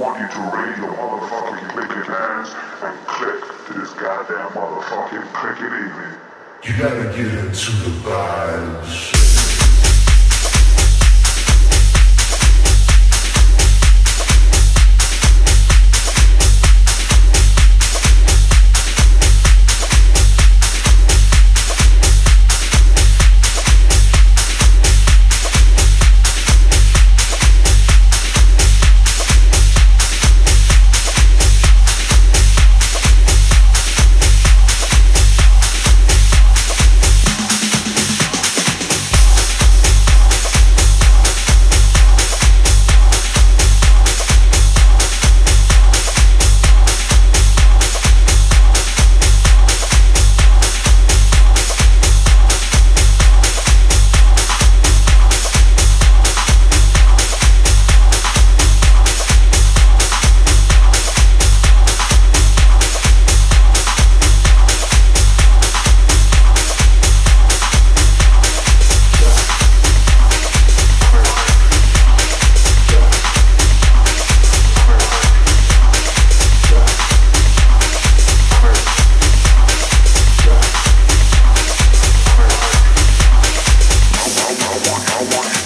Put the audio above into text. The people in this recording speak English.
want you to raise your motherfucking clicking hands and click to this goddamn motherfucking clicking evening. You gotta get into the vibes. I want